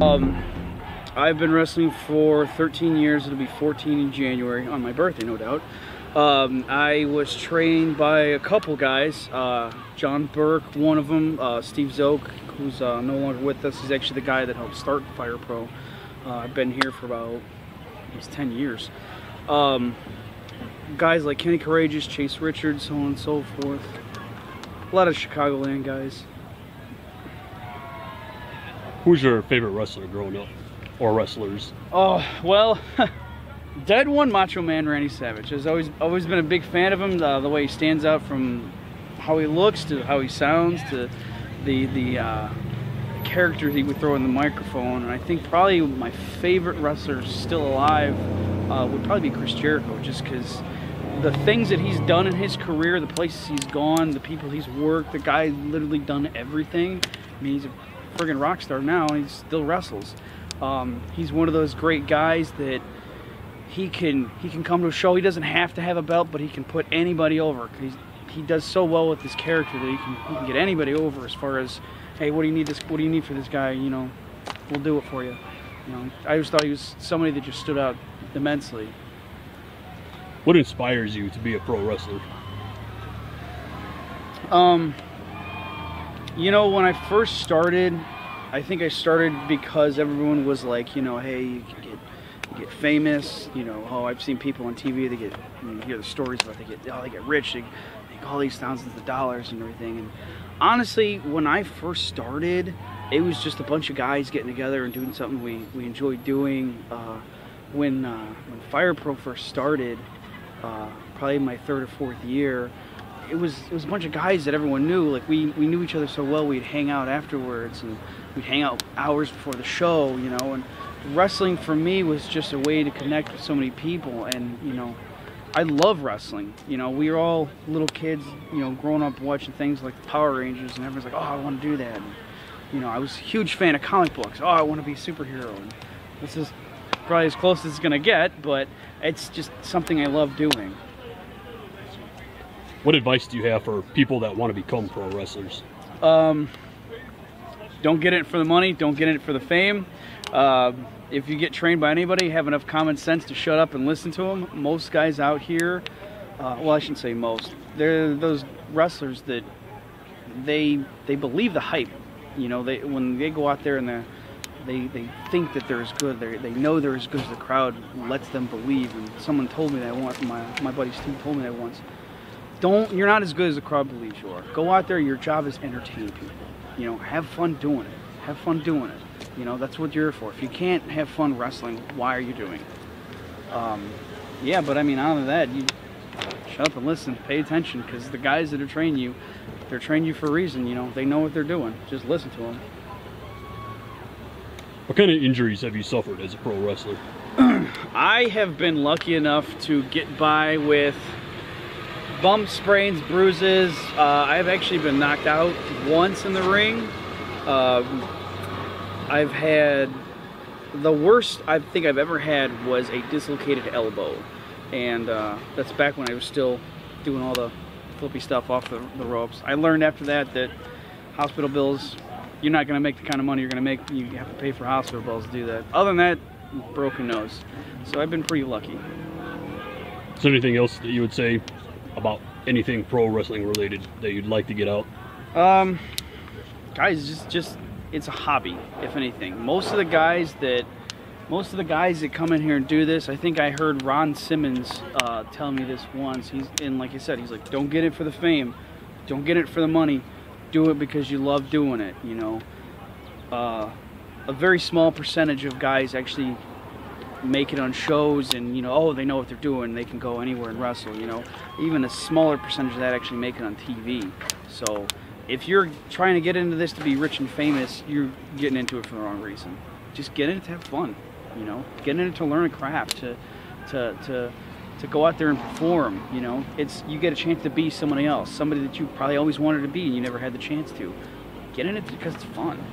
Um, I've been wrestling for 13 years. It'll be 14 in January, on my birthday, no doubt. Um, I was trained by a couple guys. Uh, John Burke, one of them. Uh, Steve Zoke, who's uh, no longer with us. He's actually the guy that helped start Fire Pro. Uh, I've been here for about it's 10 years. Um, guys like Kenny Courageous, Chase Richards, so on and so forth. A lot of Chicagoland guys. Who's your favorite wrestler growing up, or wrestlers? Oh well, dead one Macho Man Randy Savage. Has always always been a big fan of him. Uh, the way he stands out from how he looks to how he sounds to the the uh, character he would throw in the microphone. And I think probably my favorite wrestler still alive uh, would probably be Chris Jericho, just because the things that he's done in his career, the places he's gone, the people he's worked, the guy literally done everything. I mean, he's a friggin' rock star now, and he still wrestles. Um, he's one of those great guys that he can he can come to a show. He doesn't have to have a belt, but he can put anybody over. He's, he does so well with his character that he can, he can get anybody over as far as, hey, what do you need this? What do you need for this guy? You know, we'll do it for you. You know, I always thought he was somebody that just stood out immensely. What inspires you to be a pro wrestler? Um, you know, when I first started, I think I started because everyone was like, you know, hey, you can get, get famous. You know, oh, I've seen people on TV. They get, you hear the stories about they get, oh, they get rich. They make all these thousands of dollars and everything. And honestly, when I first started, it was just a bunch of guys getting together and doing something we we enjoyed doing. Uh, when uh, when Fire Pro first started, uh, probably my third or fourth year, it was it was a bunch of guys that everyone knew. Like we we knew each other so well, we'd hang out afterwards and we'd hang out hours before the show, you know. And wrestling for me was just a way to connect with so many people, and you know. I love wrestling. You know, we were all little kids, you know, growing up watching things like Power Rangers, and everyone's like, "Oh, I want to do that." And, you know, I was a huge fan of comic books. Oh, I want to be a superhero. And this is probably as close as it's gonna get, but it's just something I love doing. What advice do you have for people that want to become pro wrestlers? Um, don't get it for the money. Don't get it for the fame. Uh, if you get trained by anybody, have enough common sense to shut up and listen to them. Most guys out here, uh, well, I shouldn't say most. They're those wrestlers that they they believe the hype. You know, they when they go out there and they they they think that they're as good. They they know they're as good as the crowd lets them believe. And someone told me that once. My my buddy Steve told me that once. Don't you're not as good as the crowd believes you are. Go out there. Your job is entertain people. You know, have fun doing it. Have fun doing it. You know, that's what you're for. If you can't have fun wrestling, why are you doing it? Um, yeah, but I mean, other than that, you shut up and listen, pay attention, because the guys that are training you, they're training you for a reason. You know, they know what they're doing. Just listen to them. What kind of injuries have you suffered as a pro wrestler? I have been lucky enough to get by with bumps, sprains, bruises. Uh, I've actually been knocked out once in the ring. Uh, I've had the worst I think I've ever had was a dislocated elbow, and uh, that's back when I was still doing all the flippy stuff off the, the ropes. I learned after that that hospital bills, you're not going to make the kind of money you're going to make. You have to pay for hospital bills to do that. Other than that, broken nose. So I've been pretty lucky. Is there anything else that you would say about anything pro wrestling related that you'd like to get out? Um, guys, just just it's a hobby, if anything. Most of the guys that most of the guys that come in here and do this, I think I heard Ron Simmons uh, tell me this once. He's and like I said, he's like, don't get it for the fame, don't get it for the money, do it because you love doing it. You know, uh, a very small percentage of guys actually make it on shows and you know oh they know what they're doing they can go anywhere and wrestle you know. Even a smaller percentage of that actually make it on tv so if you're trying to get into this to be rich and famous you're getting into it for the wrong reason. Just get in it to have fun you know. Get in it to learn a craft to to to to go out there and perform you know. It's you get a chance to be somebody else somebody that you probably always wanted to be and you never had the chance to. Get in it because it's fun